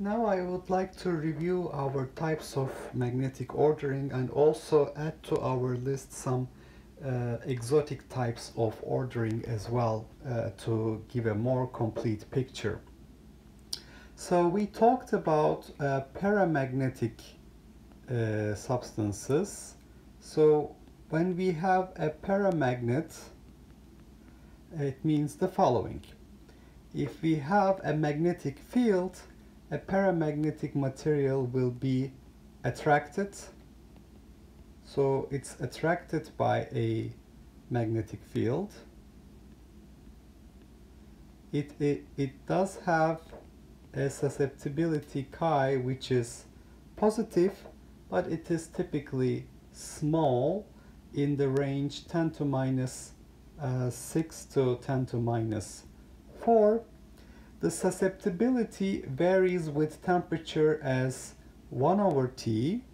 Now I would like to review our types of magnetic ordering and also add to our list some uh, exotic types of ordering as well uh, to give a more complete picture. So we talked about uh, paramagnetic uh, substances. So when we have a paramagnet, it means the following. If we have a magnetic field, a paramagnetic material will be attracted. So it's attracted by a magnetic field. It, it, it does have a susceptibility chi which is positive but it is typically small in the range 10 to minus, uh, 6 to 10 to minus 4 the susceptibility varies with temperature as 1 over T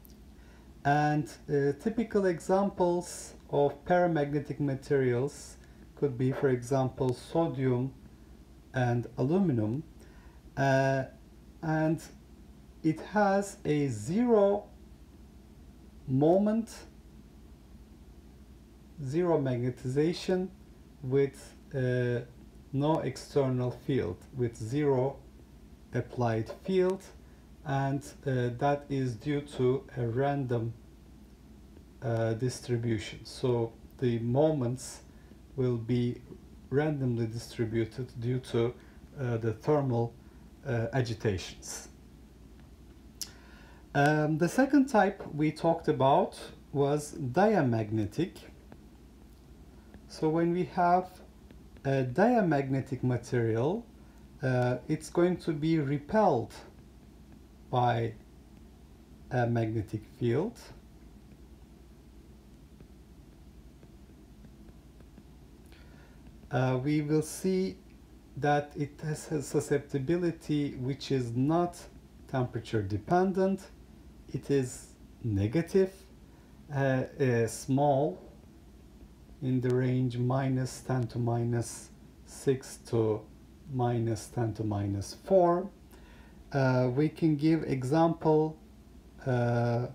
and uh, typical examples of paramagnetic materials could be for example sodium and aluminum uh, and it has a zero moment zero magnetization with uh, no external field with zero applied field and uh, that is due to a random uh, distribution. So the moments will be randomly distributed due to uh, the thermal uh, agitations. Um, the second type we talked about was diamagnetic. So when we have a diamagnetic material, uh, it's going to be repelled by a magnetic field. Uh, we will see that it has a susceptibility which is not temperature dependent. It is negative, uh, uh small in the range minus 10 to minus 6 to minus 10 to minus 4. Uh, we can give example uh,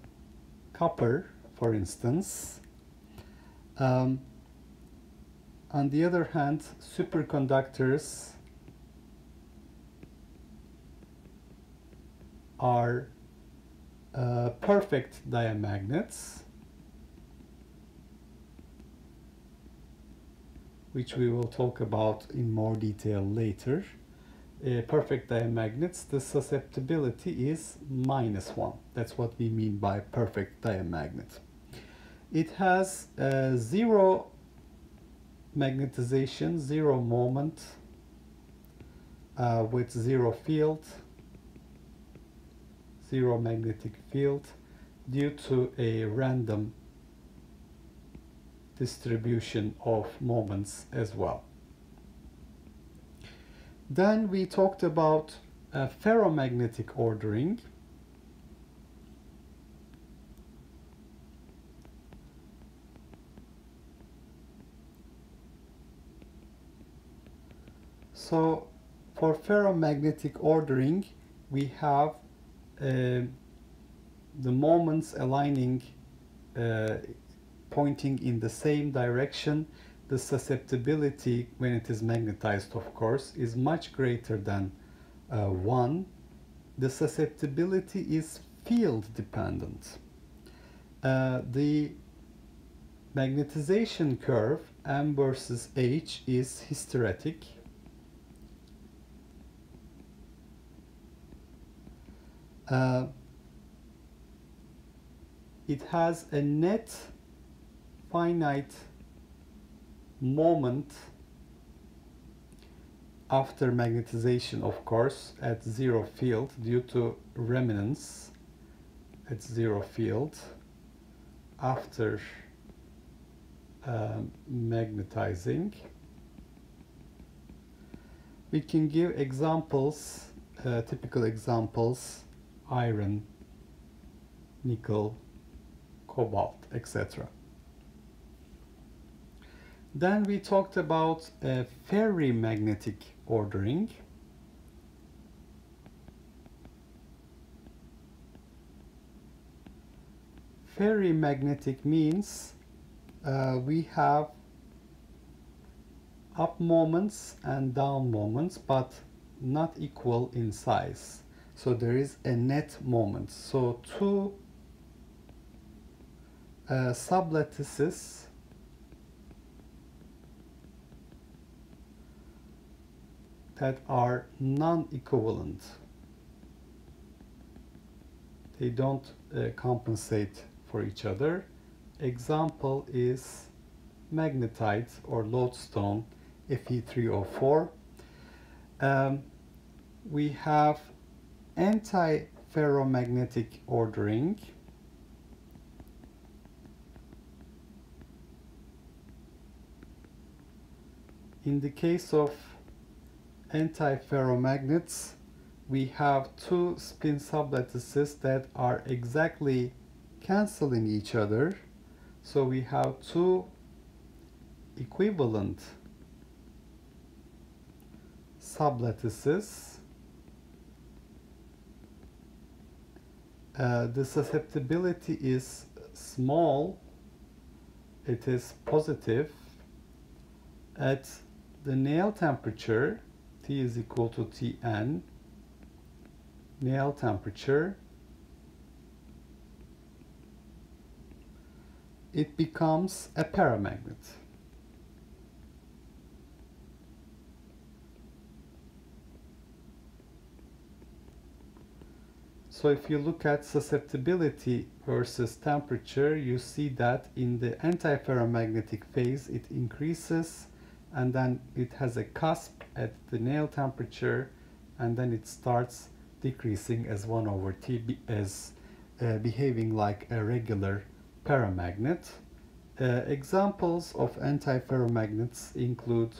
copper, for instance. Um, on the other hand, superconductors are uh, perfect diamagnets which we will talk about in more detail later. Uh, perfect diamagnets, the susceptibility is minus 1. That's what we mean by perfect diamagnet. It has uh, zero magnetization, zero moment uh, with zero field, zero magnetic field due to a random distribution of moments as well. Then we talked about uh, ferromagnetic ordering. So for ferromagnetic ordering, we have uh, the moments aligning uh, pointing in the same direction, the susceptibility when it is magnetized, of course, is much greater than uh, 1. The susceptibility is field dependent. Uh, the magnetization curve M versus H is hysteretic. Uh, it has a net finite moment after magnetization of course at zero field due to remanence at zero field after uh, magnetizing. We can give examples uh, typical examples iron nickel cobalt etc then we talked about a ferrimagnetic ordering. Ferrimagnetic means uh, we have up moments and down moments but not equal in size. So there is a net moment. So two uh, sublattices that are non-equivalent. They don't uh, compensate for each other. Example is magnetite or lodestone Fe3O4 um, we have anti-ferromagnetic ordering. In the case of antiferromagnets we have two spin sublattices that are exactly canceling each other. So we have two equivalent sublattices uh, the susceptibility is small. It is positive at the Néel temperature T is equal to Tn Néel temperature. It becomes a paramagnet. So if you look at susceptibility versus temperature, you see that in the antiferromagnetic phase it increases and then it has a cusp at the Néel temperature and then it starts decreasing as 1 over T as uh, behaving like a regular paramagnet. Uh, examples of antiferromagnets include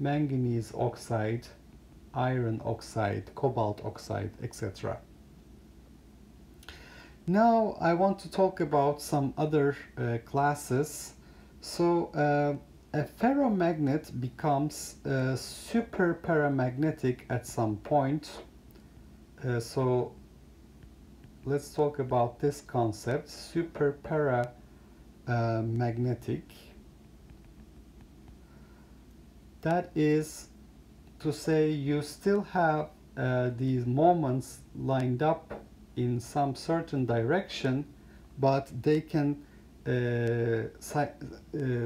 manganese oxide, iron oxide, cobalt oxide, etc. Now I want to talk about some other uh, classes. So uh, a ferromagnet becomes uh, super paramagnetic at some point. Uh, so let's talk about this concept, super paramagnetic. That is to say you still have uh, these moments lined up in some certain direction, but they can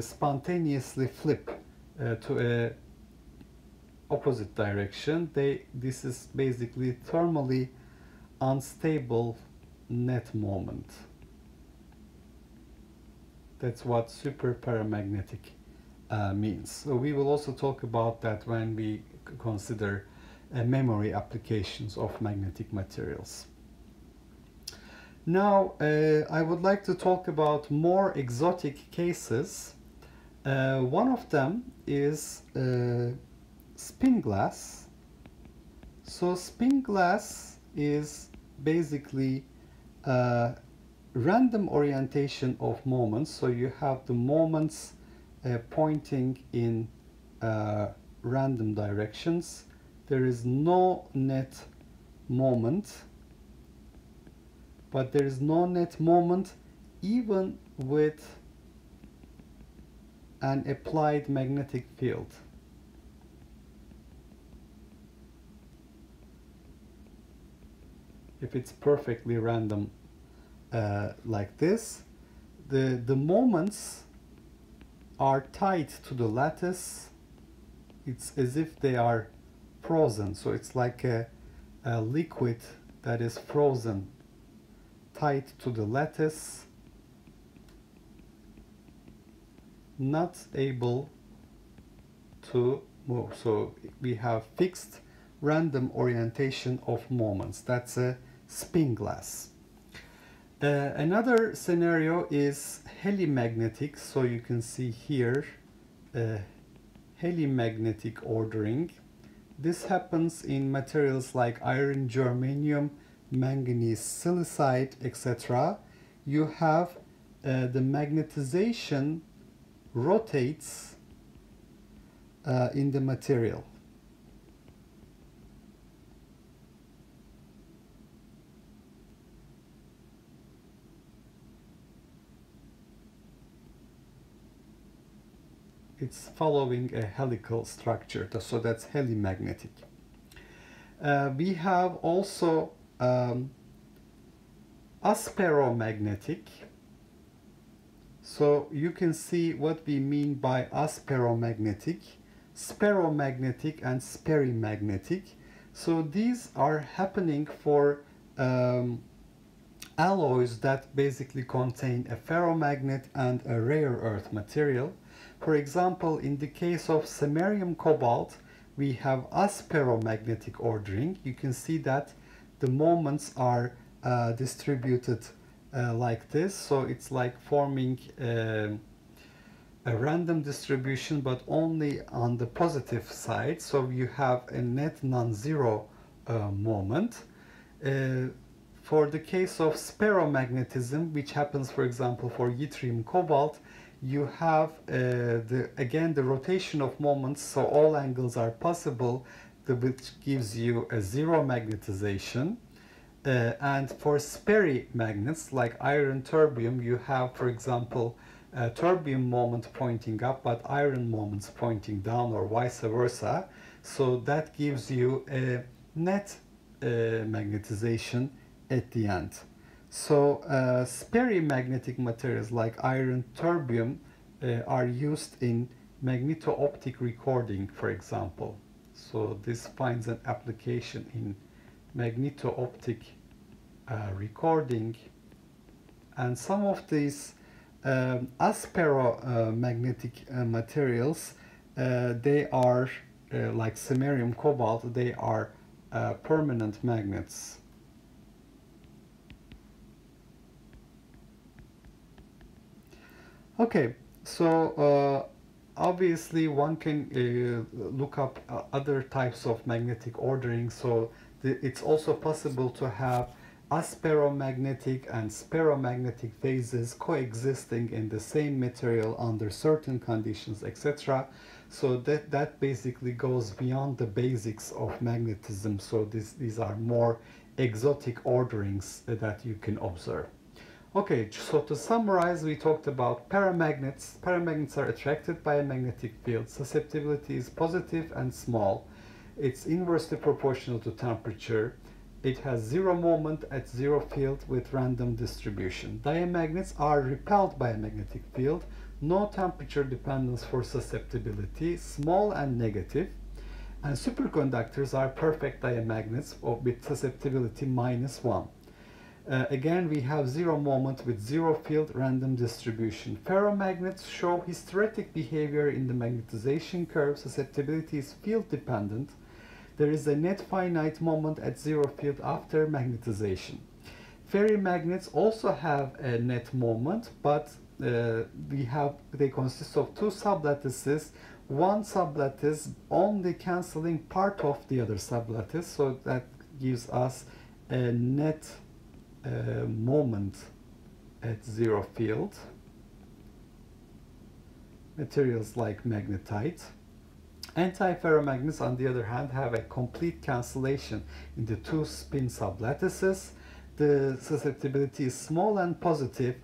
spontaneously flip to a opposite direction. They this is basically thermally unstable net moment. That's what super paramagnetic uh, means. So we will also talk about that when we consider uh, memory applications of magnetic materials. Now, uh, I would like to talk about more exotic cases. Uh, one of them is uh, spin glass. So spin glass is basically a random orientation of moments. So you have the moments uh, pointing in uh, random directions. There is no net moment but there is no net moment even with an applied magnetic field. If it's perfectly random uh, like this, the, the moments are tied to the lattice. It's as if they are frozen. So it's like a, a liquid that is frozen tied to the lattice not able to move. So we have fixed random orientation of moments. That's a spin glass. Uh, another scenario is helimagnetic. So you can see here uh, helimagnetic ordering. This happens in materials like iron germanium manganese silicide, etc., you have uh, the magnetization rotates uh, in the material. It's following a helical structure, so that's helimagnetic. Uh, we have also um, asperomagnetic. So you can see what we mean by asperomagnetic, speromagnetic and sperimagnetic. So these are happening for um, alloys that basically contain a ferromagnet and a rare earth material. For example, in the case of samarium cobalt, we have asperomagnetic ordering. You can see that the moments are uh, distributed uh, like this. So it's like forming uh, a random distribution, but only on the positive side. So you have a net non-zero uh, moment. Uh, for the case of speromagnetism, which happens, for example, for yttrium cobalt, you have uh, the again the rotation of moments, so all angles are possible, which gives you a zero magnetization. Uh, and for sperimagnets like iron terbium, you have, for example, a terbium moment pointing up, but iron moments pointing down, or vice versa. So that gives you a net uh, magnetization at the end. So uh, magnetic materials like iron terbium uh, are used in magneto-optic recording, for example. So this finds an application in magneto-optic uh, recording. And some of these um, asperomagnetic uh, materials, uh, they are uh, like samarium cobalt, they are uh, permanent magnets. Okay, so uh, obviously one can uh, look up uh, other types of magnetic ordering. So the, it's also possible to have asperomagnetic and speromagnetic phases coexisting in the same material under certain conditions, etc. So that, that basically goes beyond the basics of magnetism. So this, these are more exotic orderings that you can observe. Okay, so to summarize, we talked about paramagnets. Paramagnets are attracted by a magnetic field. Susceptibility is positive and small. It's inversely proportional to temperature. It has zero moment at zero field with random distribution. Diamagnets are repelled by a magnetic field. No temperature dependence for susceptibility, small and negative. And superconductors are perfect diamagnets with susceptibility minus 1. Uh, again, we have zero moment with zero field random distribution. Ferromagnets show hysteretic behavior in the magnetization curve. Susceptibility is field dependent. There is a net finite moment at zero field after magnetization. Ferrimagnets also have a net moment, but uh, we have they consist of two sublattices. One sublattice only canceling part of the other sublattice, so that gives us a net moment at zero field. Materials like magnetite. Antiferromagnets, on the other hand, have a complete cancellation in the two spin sublattices. The susceptibility is small and positive.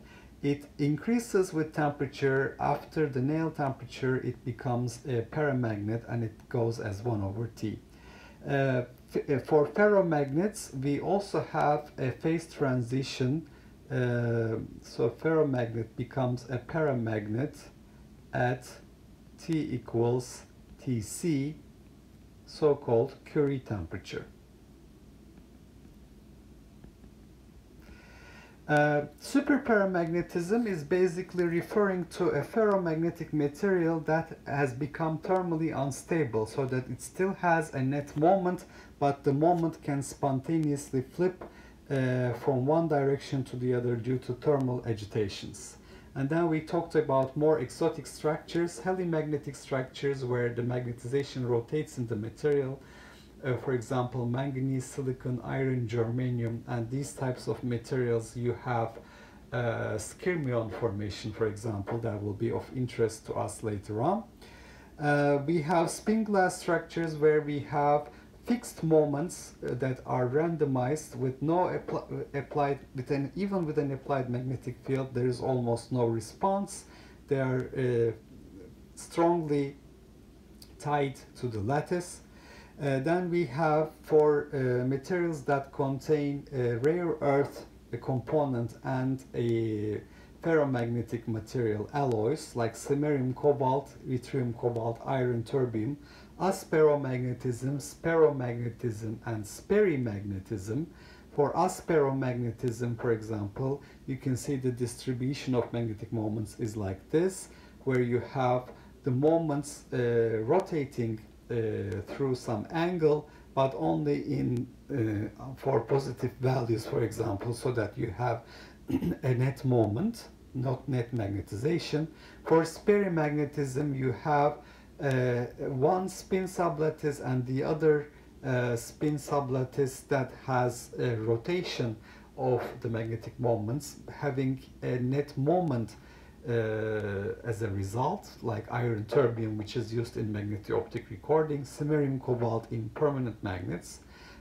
It increases with temperature. After the Néel temperature, it becomes a paramagnet and it goes as 1 over T. Uh, for ferromagnets, we also have a phase transition. Uh, so ferromagnet becomes a paramagnet at T equals Tc, so-called Curie temperature. Uh, superparamagnetism is basically referring to a ferromagnetic material that has become thermally unstable so that it still has a net moment but the moment can spontaneously flip uh, from one direction to the other due to thermal agitations. And then we talked about more exotic structures, helimagnetic structures where the magnetization rotates in the material uh, for example, manganese, silicon, iron, germanium, and these types of materials you have uh, skyrmion formation, for example, that will be of interest to us later on. Uh, we have spin glass structures where we have fixed moments uh, that are randomized with no applied with an even with an applied magnetic field there is almost no response they are uh, strongly tied to the lattice. Uh, then we have for uh, materials that contain a rare earth component and a ferromagnetic material alloys like samarium cobalt, yttrium cobalt, iron terbium, asperomagnetism, speromagnetism, and sperimagnetism. For asperomagnetism, for example, you can see the distribution of magnetic moments is like this, where you have the moments uh, rotating uh, through some angle, but only in uh, for positive values, for example, so that you have a net moment, not net magnetization. For sperimagnetism, you have one spin sublattice and the other uh, spin sublattice that has a rotation of the magnetic moments having a net moment uh, as a result, like iron terbium, which is used in magneto-optic recording, samarium cobalt in permanent magnets.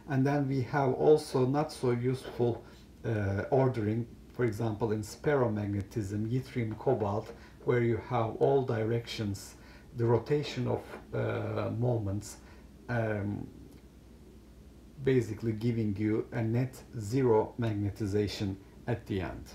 And then we have also not so useful uh, ordering, for example, in speromagnetism, yttrium cobalt, where you have all directions, the rotation of uh, moments, um, basically giving you a net zero magnetization at the end.